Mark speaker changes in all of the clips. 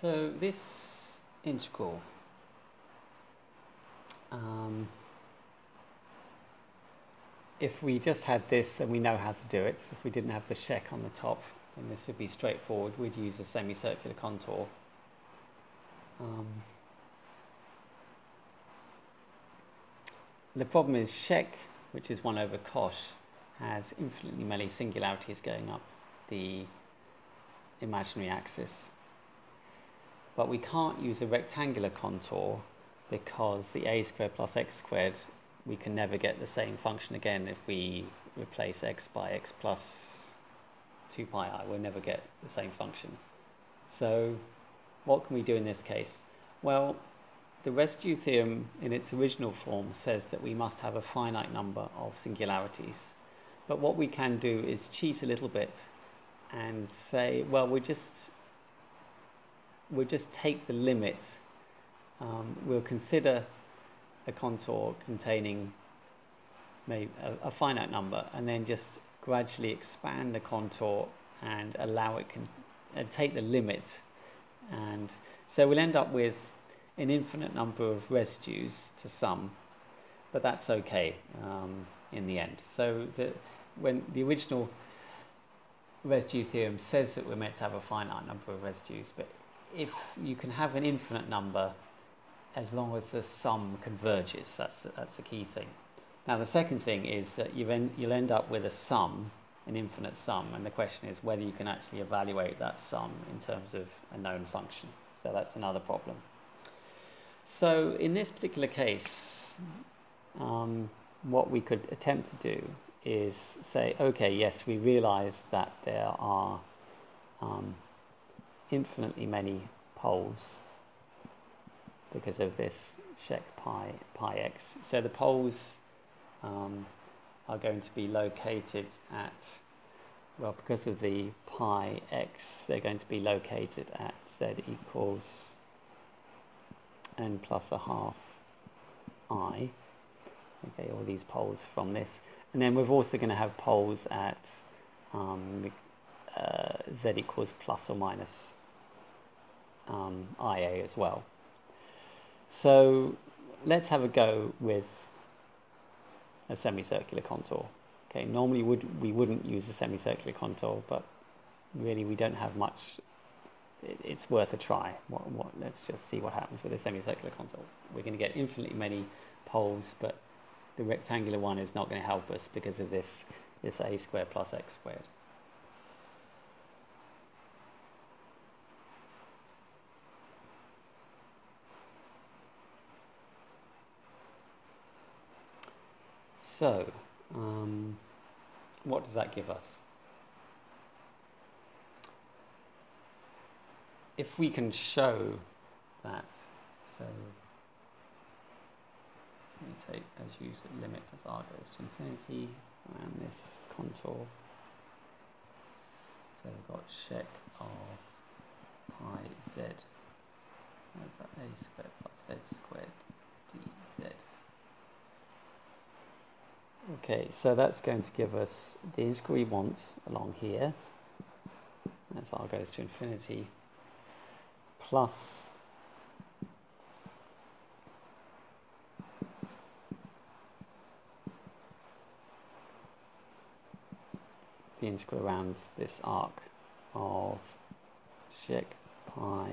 Speaker 1: So this integral, um, if we just had this, then we know how to do it. If we didn't have the sech on the top, then this would be straightforward. We'd use a semicircular contour. Um, the problem is sech, which is 1 over cosh, has infinitely many singularities going up the imaginary axis. But we can't use a rectangular contour because the a squared plus x squared, we can never get the same function again if we replace x by x plus 2 pi i. We'll never get the same function. So what can we do in this case? Well, the residue theorem in its original form says that we must have a finite number of singularities. But what we can do is cheat a little bit and say, well, we just we'll just take the limit. Um, we'll consider a contour containing maybe a, a, finite number, and then just gradually expand the contour and allow it can and take the limit, and so we'll end up with an infinite number of residues to sum, but that's okay um, in the end. So the when the original residue theorem says that we're meant to have a finite number of residues, but if you can have an infinite number as long as the sum converges, that's the, that's the key thing. Now the second thing is that you en you'll end up with a sum, an infinite sum, and the question is whether you can actually evaluate that sum in terms of a known function. So that's another problem. So in this particular case, um, what we could attempt to do is say, okay, yes, we realize that there are um, infinitely many poles because of this sech pi, pi x. So the poles um, are going to be located at, well, because of the pi x, they're going to be located at z equals n plus a half i. Okay, all these poles from this. And then we're also going to have poles at um, uh, z equals plus or minus um, IA as well. So let's have a go with a semicircular contour. Okay, normally would we wouldn't use a semicircular contour, but really we don't have much. It, it's worth a try. What, what, let's just see what happens with a semicircular contour. We're going to get infinitely many poles, but the rectangular one is not going to help us because of this, this a squared plus x squared. So, um, what does that give us? If we can show that, so we take as use limit as r goes to infinity around this contour. So we've got sech of pi z over a squared plus z squared dz. Okay, so that's going to give us the integral we want along here. As r goes to infinity plus the integral around this arc of sech pi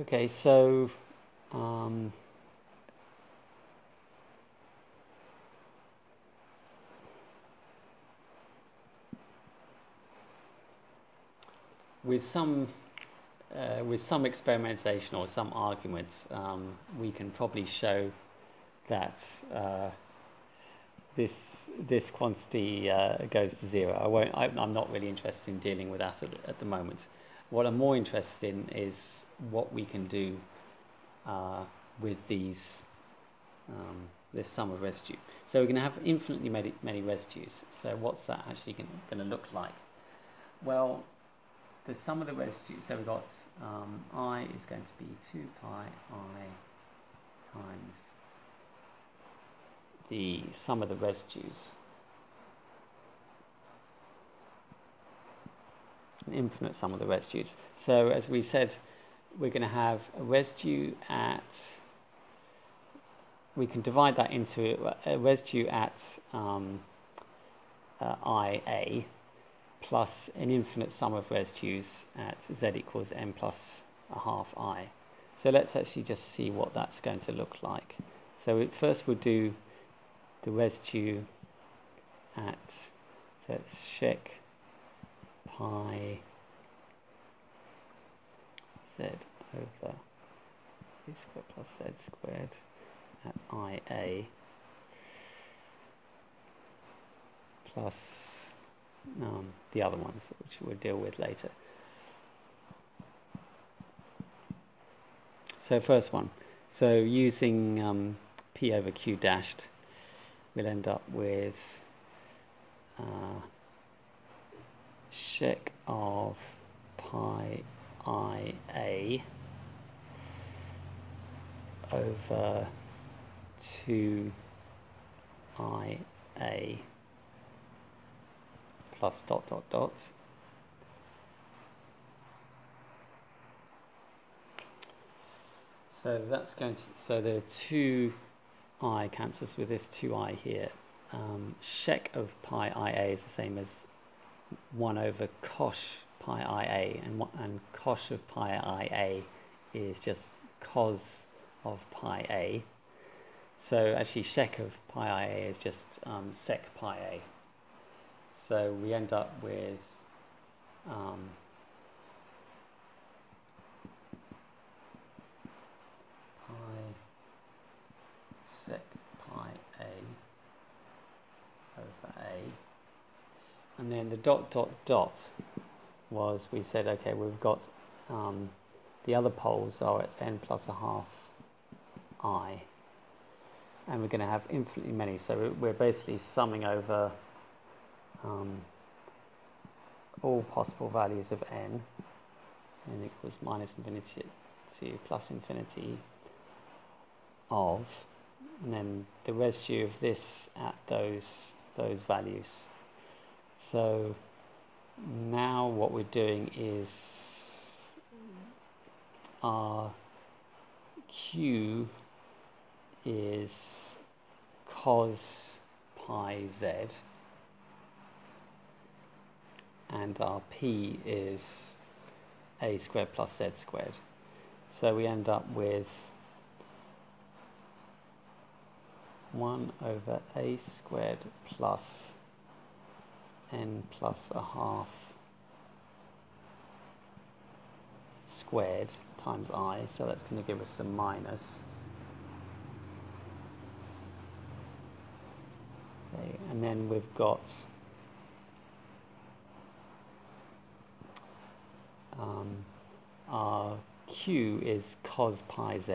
Speaker 1: Okay, so um, with some uh, with some experimentation or some arguments, um, we can probably show that uh, this this quantity uh, goes to zero. I won't. I, am not really interested in dealing with that at, at, the moment. What I'm more interested in is what we can do uh, with these um, this sum of residue. So we're going to have infinitely many, many residues. So what's that actually going to look like? Well, the sum of the residues, so we've got um, i is going to be 2 pi i times the sum of the residues. Infinite sum of the residues. So as we said, we're going to have a residue at, we can divide that into a residue at um, uh, IA plus an infinite sum of residues at z equals n plus a half i. So let's actually just see what that's going to look like. So first we'll do the residue at, so it's sech pi z over a squared plus z squared at ia plus um, the other ones, which we'll deal with later. So first one, so using um, p over q dashed, we'll end up with uh, sech of pi ia over 2 ia plus dot dot dot. So that's going to, so the 2i cancels with this 2i here. Um, sech of pi ia is the same as 1 over cosh pi ia, and, and cosh of pi ia is just cos of pi a. So actually sec of pi ia is just um, sec pi a. So we end up with um, pi sec pi a over a. And then the dot dot dot was we said, okay, we've got um, the other poles are at n plus a half i. And we're going to have infinitely many. So we're basically summing over um, all possible values of n, n equals minus infinity to plus infinity of, and then the residue of this at those those values. So now what we're doing is our q is cos pi z and our p is a squared plus z squared. So we end up with 1 over a squared plus n plus a half squared times i, so that's going to give us a minus. Okay, and then we've got um, our q is cos pi z.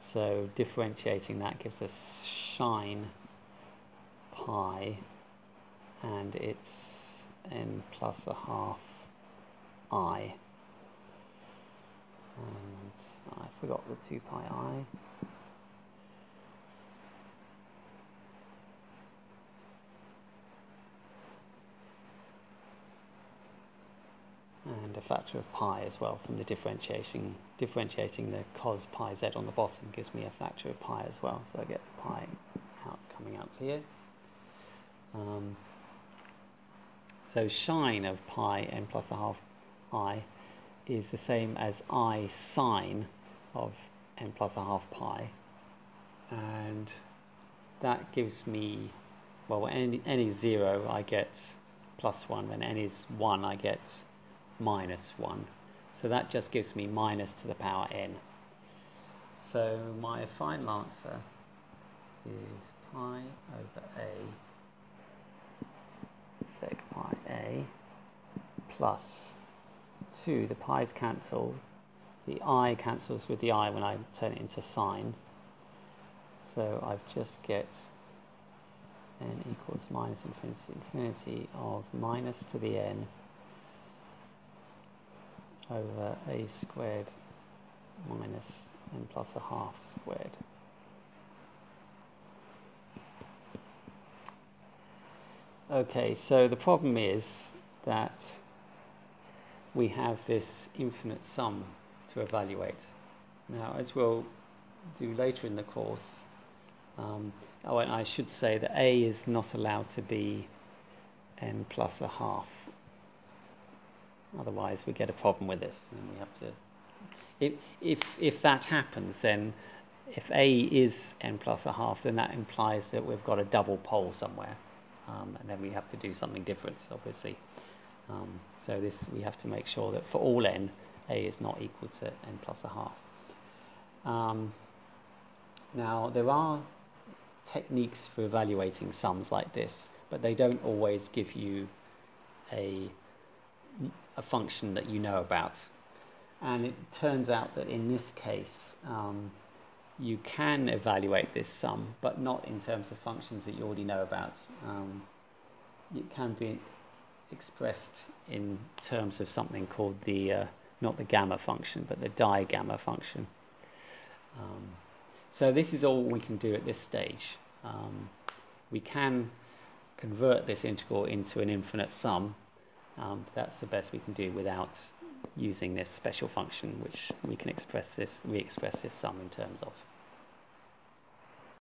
Speaker 1: So differentiating that gives us sine pi and it's n plus a half i. And I forgot the 2 pi i. and a factor of pi as well from the differentiation differentiating the cos pi z on the bottom gives me a factor of pi as well so I get the pi out coming out here um, so sine of pi n plus a half i is the same as i sine of n plus a half pi and that gives me well when n, n is 0 I get plus 1 when n is 1 I get minus 1. So that just gives me minus to the power n. So my final answer is pi over a sec pi a plus 2. The pi's cancel. The i cancels with the i when I turn it into sine. So I've just get n equals minus infinity infinity of minus to the n over a squared minus n plus a half squared. Okay, so the problem is that we have this infinite sum to evaluate. Now, as we'll do later in the course, um, oh, and I should say that a is not allowed to be n plus a half. Otherwise, we get a problem with this, and we have to. If if if that happens, then if a is n plus a half, then that implies that we've got a double pole somewhere um, and then we have to do something different, obviously. Um, so this we have to make sure that for all n, a is not equal to n plus a half. Um, now there are techniques for evaluating sums like this, but they don't always give you a, a function that you know about. And it turns out that in this case, um, you can evaluate this sum, but not in terms of functions that you already know about. Um, it can be expressed in terms of something called the, uh, not the gamma function, but the digamma function. Um, so this is all we can do at this stage. Um, we can convert this integral into an infinite sum. Um, that's the best we can do without using this special function, which we can express this, we express this sum in terms of.